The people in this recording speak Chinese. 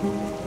嗯。